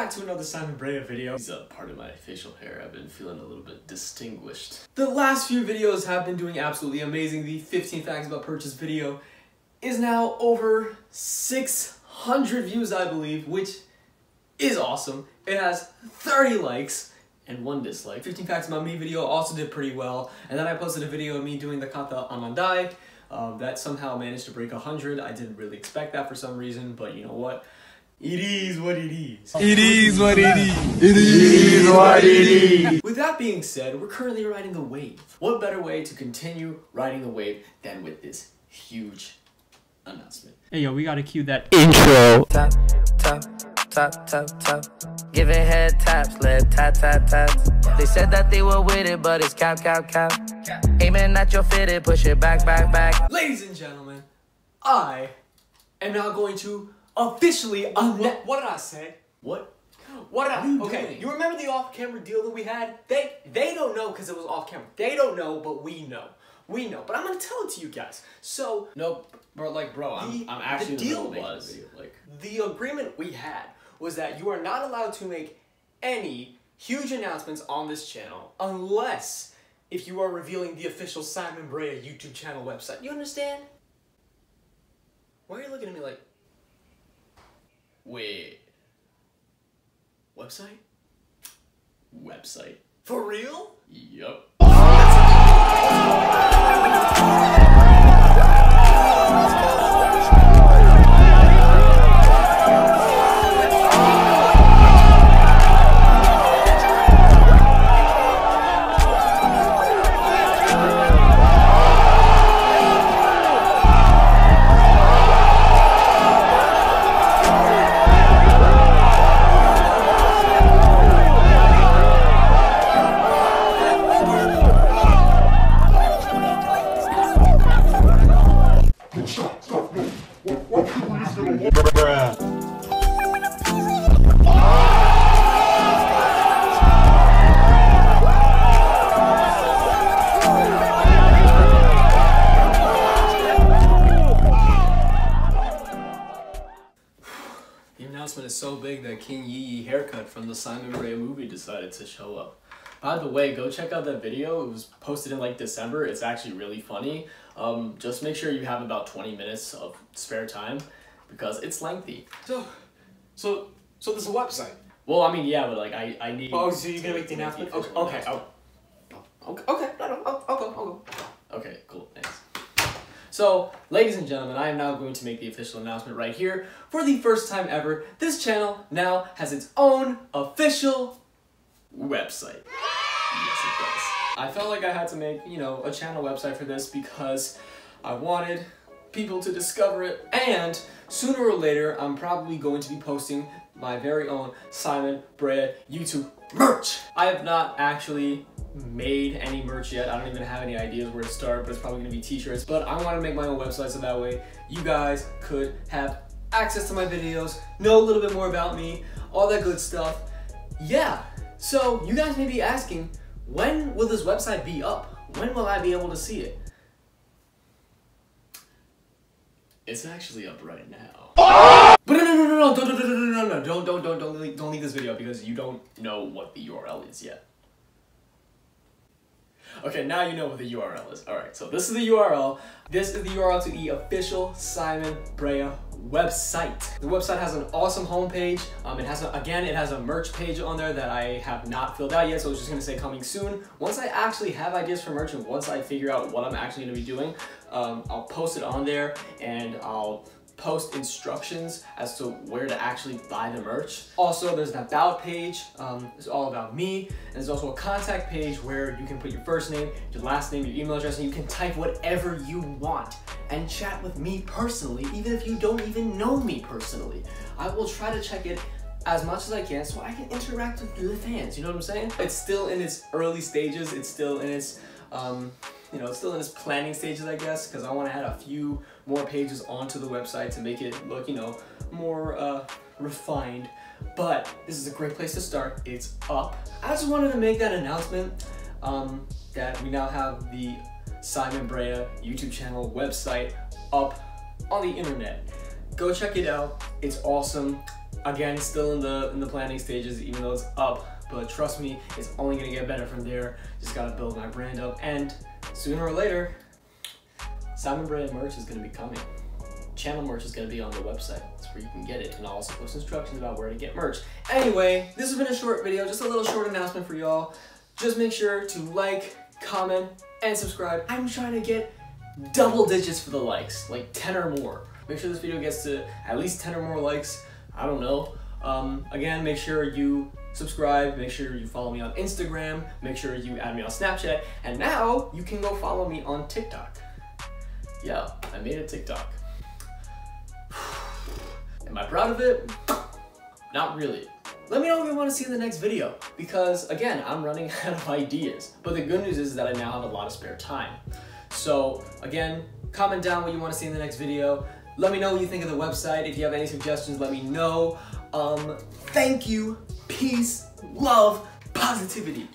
back to another Simon Brea video. It's a part of my facial hair. I've been feeling a little bit distinguished. The last few videos have been doing absolutely amazing. The 15 facts about purchase video is now over 600 views, I believe, which is awesome. It has 30 likes and one dislike. 15 facts about me video also did pretty well. And then I posted a video of me doing the kata amandai. Um, that somehow managed to break 100. I didn't really expect that for some reason, but you know what? It is what it is. It is what it is. It is what it is. With that being said, we're currently riding the wave. What better way to continue riding the wave than with this huge announcement? Hey yo, we gotta cue that Intro. tap, tap, tap, tap, tap. Giving head taps, lip tap, tap, taps. They said that they were with it, but it's cap, cap, cap. Aiming at your fitted, push it back, back, back. Ladies and gentlemen, I am now going to officially What, what did I say? What? What did I? You okay, doing? you remember the off-camera deal that we had? They they don't know because it was off camera. They don't know, but we know. We know. But I'm gonna tell it to you guys. So No, bro. Like, bro, I'm, I'm actually the in the deal middle of making was- a video. Like, the agreement we had was that you are not allowed to make any huge announcements on this channel unless if you are revealing the official Simon Brea YouTube channel website. You understand? Why are you looking at me like wait, website? website. For real? Yup. Oh! The announcement is so big that King Yee Yee haircut from the Simon Brea movie decided to show up. By the way, go check out that video. It was posted in like December. It's actually really funny. Um, just make sure you have about 20 minutes of spare time because it's lengthy. So, so, so there's a website. Well, I mean, yeah, but like I, I need. Oh, so you're gonna to make the announcement? Okay. Okay, okay, no, no, I'll, I'll go, I'll go. Okay, cool, thanks. So, ladies and gentlemen, I am now going to make the official announcement right here. For the first time ever, this channel now has its own official website. Yes, it does. I felt like I had to make, you know, a channel website for this because I wanted people to discover it, and sooner or later, I'm probably going to be posting my very own Simon Brea YouTube merch. I have not actually made any merch yet. I don't even have any ideas where to start, but it's probably gonna be t-shirts. But I wanna make my own website so that way you guys could have access to my videos, know a little bit more about me, all that good stuff. Yeah, so you guys may be asking, when will this website be up? When will I be able to see it? It's actually up right now. But no, no, no, no, no, don't, don't, don't, no, no, don't, don't, don't, don't, don't leave this video because you don't know what the URL is yet. Okay, now you know what the URL is. All right, so this is the URL. This is the URL to the official Simon Brea website. The website has an awesome homepage. Um, it has a, again, it has a merch page on there that I have not filled out yet, so it's just gonna say coming soon. Once I actually have ideas for merch and once I figure out what I'm actually gonna be doing, um, I'll post it on there and I'll post instructions as to where to actually buy the merch. Also, there's an about page. Um, it's all about me. And there's also a contact page where you can put your first name, your last name, your email address, and you can type whatever you want and chat with me personally, even if you don't even know me personally. I will try to check it as much as I can so I can interact with the fans, you know what I'm saying? It's still in its early stages, it's still in its, um, you know, still in its planning stages, I guess, because I want to add a few more pages onto the website to make it look, you know, more uh, refined. But this is a great place to start. It's up. I just wanted to make that announcement um, that we now have the Simon Brea YouTube channel website up on the internet. Go check it out. It's awesome. again, still in the in the planning stages, even though it's up. But trust me, it's only gonna get better from there. Just gotta build my brand up, and sooner or later, Simon Brea merch is gonna be coming. Channel merch is gonna be on the website. That's where you can get it, and I'll also post instructions about where to get merch. Anyway, this has been a short video, just a little short announcement for y'all. Just make sure to like, comment, and subscribe. I'm trying to get double digits for the likes, like 10 or more. Make sure this video gets to at least 10 or more likes. I don't know. Um, again, make sure you subscribe, make sure you follow me on Instagram, make sure you add me on Snapchat, and now you can go follow me on TikTok. Yeah, I made a TikTok. Am I proud of it? Not really. Let me know what you want to see in the next video, because again, I'm running out of ideas. But the good news is that I now have a lot of spare time. So again, comment down what you want to see in the next video. Let me know what you think of the website. If you have any suggestions, let me know. Um, thank you, peace, love, positivity.